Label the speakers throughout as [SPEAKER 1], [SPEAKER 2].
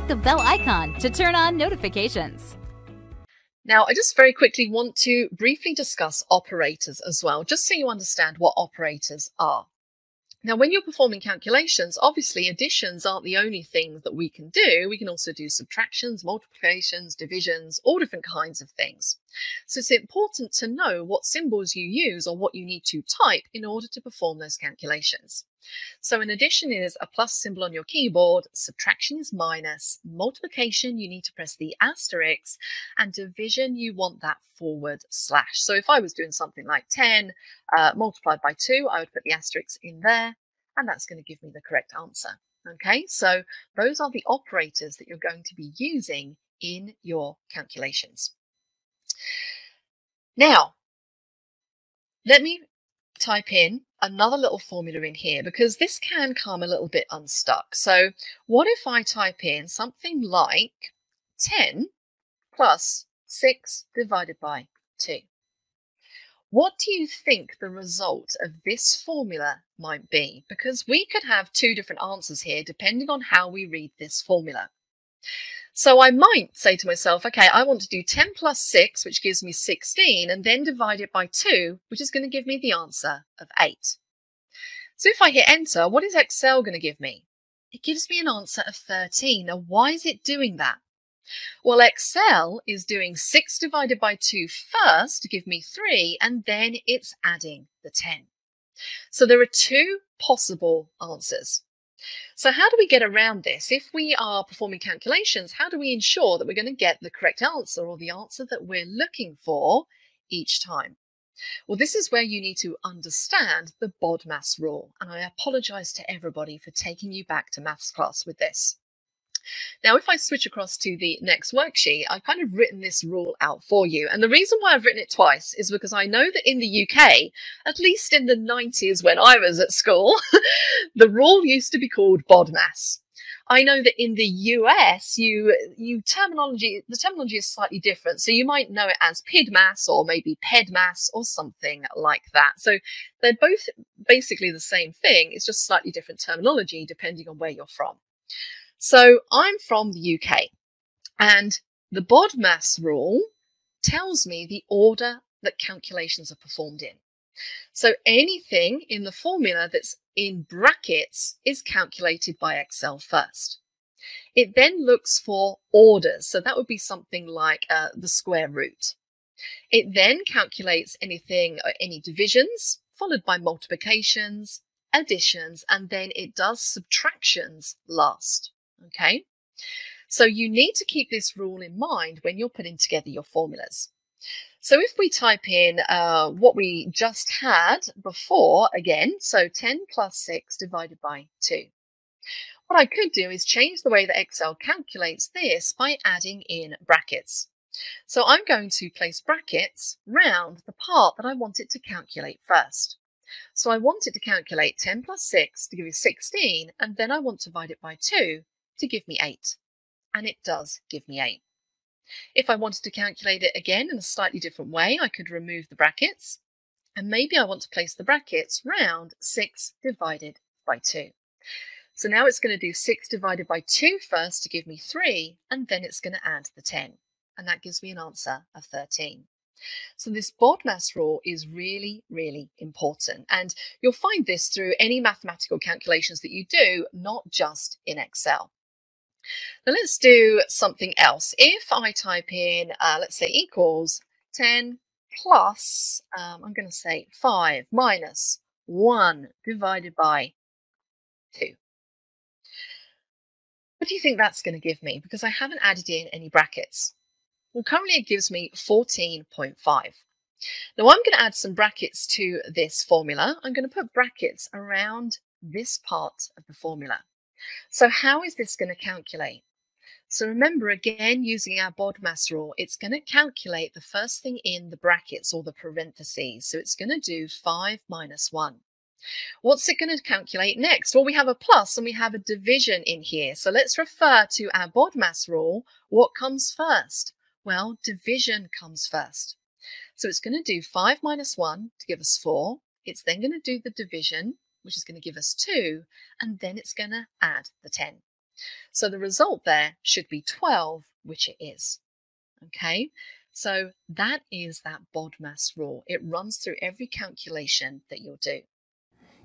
[SPEAKER 1] click the bell icon to turn on notifications.
[SPEAKER 2] Now, I just very quickly want to briefly discuss operators as well, just so you understand what operators are. Now, when you're performing calculations, obviously additions aren't the only things that we can do. We can also do subtractions, multiplications, divisions, all different kinds of things. So it's important to know what symbols you use or what you need to type in order to perform those calculations. So an addition is a plus symbol on your keyboard, subtraction is minus, multiplication you need to press the asterisk, and division you want that forward slash. So if I was doing something like 10 uh, multiplied by 2, I would put the asterisk in there, and that's going to give me the correct answer. Okay, so those are the operators that you're going to be using in your calculations. Now, let me type in another little formula in here because this can come a little bit unstuck. So what if I type in something like 10 plus 6 divided by 2? What do you think the result of this formula might be? Because we could have two different answers here depending on how we read this formula. So I might say to myself, okay, I want to do 10 plus 6, which gives me 16, and then divide it by 2, which is going to give me the answer of 8. So if I hit enter, what is Excel going to give me? It gives me an answer of 13. Now, why is it doing that? Well, Excel is doing 6 divided by 2 first to give me 3, and then it's adding the 10. So there are two possible answers. So how do we get around this? If we are performing calculations, how do we ensure that we're going to get the correct answer or the answer that we're looking for each time? Well, this is where you need to understand the BODMAS rule, and I apologise to everybody for taking you back to maths class with this. Now, if I switch across to the next worksheet, I've kind of written this rule out for you. And the reason why I've written it twice is because I know that in the UK, at least in the 90s when I was at school, the rule used to be called BODMAS. I know that in the US, you you terminology the terminology is slightly different. So you might know it as PIDMAS or maybe PEDMAS or something like that. So they're both basically the same thing. It's just slightly different terminology depending on where you're from. So I'm from the UK and the BODMAS rule tells me the order that calculations are performed in. So anything in the formula that's in brackets is calculated by Excel first. It then looks for orders. So that would be something like uh, the square root. It then calculates anything, uh, any divisions, followed by multiplications, additions, and then it does subtractions last. Okay, so you need to keep this rule in mind when you're putting together your formulas. So if we type in uh, what we just had before again, so 10 plus 6 divided by 2. What I could do is change the way that Excel calculates this by adding in brackets. So I'm going to place brackets round the part that I want it to calculate first. So I want it to calculate 10 plus 6 to give me 16, and then I want to divide it by 2 to give me 8. And it does give me 8. If I wanted to calculate it again in a slightly different way, I could remove the brackets. And maybe I want to place the brackets round 6 divided by 2. So now it's going to do 6 divided by 2 first to give me 3, and then it's going to add the 10. And that gives me an answer of 13. So this BODMAS rule is really, really important. And you'll find this through any mathematical calculations that you do, not just in Excel. Now let's do something else. If I type in, uh, let's say equals 10 plus, um, I'm going to say 5 minus 1 divided by 2. What do you think that's going to give me? Because I haven't added in any brackets. Well, currently it gives me 14.5. Now I'm going to add some brackets to this formula. I'm going to put brackets around this part of the formula. So how is this going to calculate? So remember again, using our BODMAS rule, it's going to calculate the first thing in the brackets or the parentheses. So it's going to do 5 minus 1. What's it going to calculate next? Well, we have a plus and we have a division in here. So let's refer to our BODMAS rule. What comes first? Well, division comes first. So it's going to do 5 minus 1 to give us 4. It's then going to do the division which is going to give us 2, and then it's going to add the 10. So the result there should be 12, which it is. Okay, so that is that BODMAS rule. It runs through every calculation that you'll do.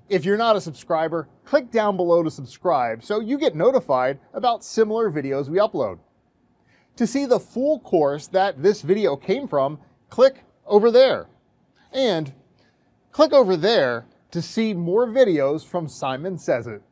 [SPEAKER 3] If you're not a subscriber, click down below to subscribe so you get notified about similar videos we upload. To see the full course that this video came from, click over there. And click over there to see more videos from Simon Sez IT.